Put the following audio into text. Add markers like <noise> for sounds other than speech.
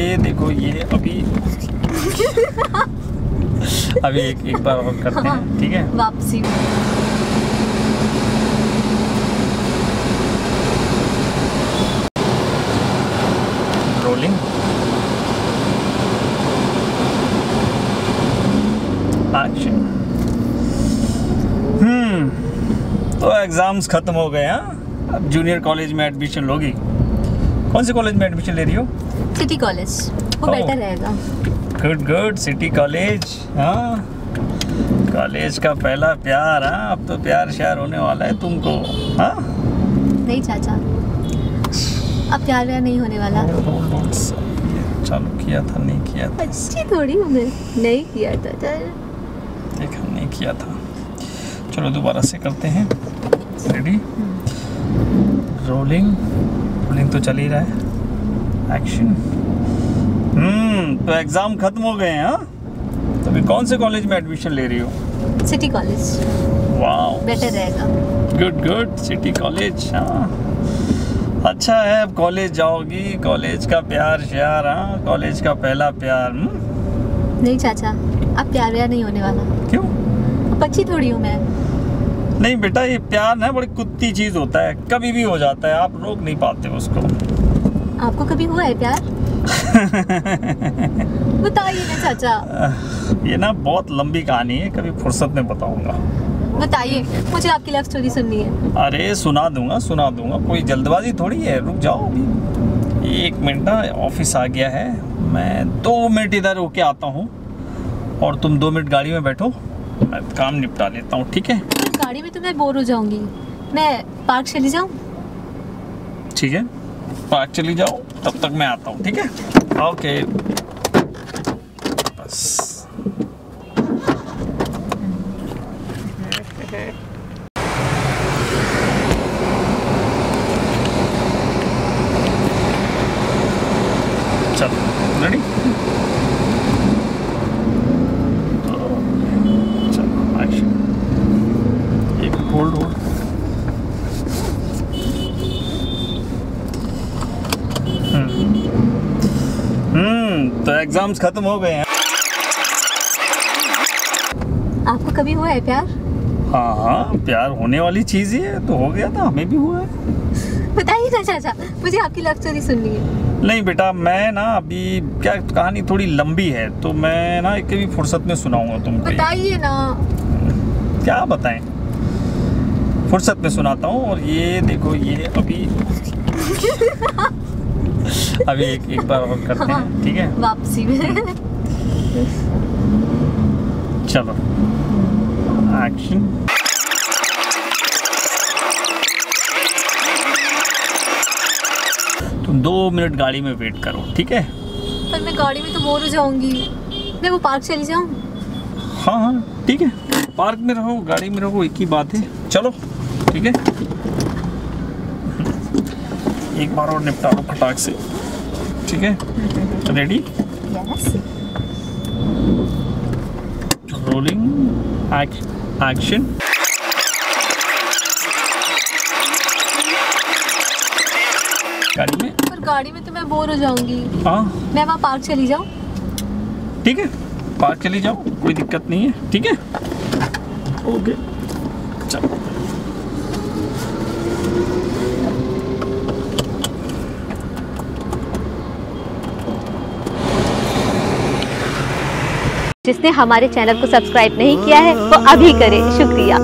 ये देखो ये अभी <laughs> अभी एक एक बार और करते हैं ठीक है? वापसी रोलिंग एक्शन हम्म तो एग्ज़ाम्स खत्म हो गए हाँ? अब जूनियर कॉलेज में एडमिशन लोगी? कौन से कॉलेज में एडमिशन ले रही हो? सिटी कॉलेज वो Oh. बेटर रहेगा। गुड गुड सिटी कॉलेज हाँ। कॉलेज का पहला प्यार हाँ अब तो प्यार श्यार होने वाला है तुमको हाँ। नहीं चाचा अब प्यार व्यार नहीं होने वाला। चालू किया था नहीं किया था। अच्छी थोड़ी हूँ मैं। नहीं किया था चल देखा नहीं किया था। चलो दोबारा से करते हैं। रेडी रोलिंग रोलिंग तो चल ही रहा है। एक्शन हम्म तो एग्ज़ाम खत्म हो गए हैं हाँ? तो अभी कौन से कॉलेज में एडमिशन ले रही हो? सिटी कॉलेज वाओ बेटर रहेगा। गुड गुड सिटी कॉलेज हाँ। अच्छा है अब कॉलेज जाओगी। कॉलेज का प्यार श्यार हाँ? कॉलेज का पहला प्यार हम्म, नहीं चाचा अब प्यार व्यार नहीं होने वाला। क्यों? अच्छी थोड़ी हूँ मैं। नहीं बेटा ये प्यार ना बड़ी कुत्ती चीज़ होता है। कभी भी हो जाता है आप रोक नहीं पाते उसको। आपको कभी हुआ है प्यार? <laughs> बताइए ना चाचा। ये ना बहुत लंबी कहानी है कभी फुर्सत में बताऊँगा। बताइए मुझे आपकी लव स्टोरी सुननी है। अरे सुना दूँगा सुना दूँगा। कोई जल्दबाजी थोड़ी है? रुक जाओ अभी। एक मिनट ना ऑफ़िस आ गया है। मैं दो मिनट इधर होके आता हूँ। और तुम दो मिनट गाड़ी में बैठो। मैं काम निपटा लेता हूँ ठीक है? गाड़ी में तो मैं बोर हो जाऊँगी। मैं पार्क चली जाऊँ? ठीक है। पार्क चली जाओ, तब तक मैं आता हूँ, ठीक है? ओके बस। चलो रेडी चलो एक्शन एक होल्ड होल्ड हम्म तो एग्ज़ाम्स खत्म हो गए हैं। आपको कभी हुआ है प्यार? हाँ हाँ प्यार होने वाली चीज़ ही है तो हो गया था हमें भी हुआ है। बताइए ना चाचा मुझे आपकी लव स्टोरी सुननी है। नहीं बेटा मैं ना अभी क्या कहानी थोड़ी लंबी है तो मैं ना कभी फुर्सत में सुनाऊँगा तुमको बताइए ना। क्या बताएँ? फुर्सत में सुनाता हूँ और ये देखो ये अभी <laughs> अभी एक एक बार और करते हैं ठीक है? <laughs> वापसी में। चलो। एक्शन तुम दो मिनट गाड़ी में वेट करो ठीक है? पर मैं गाड़ी में तो बोर हो जाऊँगी। मैं वो पार्क चली जाऊँ? हाँ हाँ ठीक है। पार्क में रहो गाड़ी में रहो एक ही बात है। चलो ठीक है? एक बार और निपटा लो फटाक से। ठीक है? रेडी रोलिंग एक्शन गाड़ी में? पर गाड़ी में तो मैं बोर हो जाऊँगी। हाँ। मैं वहाँ पार्क चली जाऊँ? ठीक है। पार्क चली जाओ कोई दिक्कत नहीं है। ठीक है? ओके चलो। जिसने हमारे चैनल को सब्सक्राइब नहीं किया है वो अभी करे। शुक्रिया।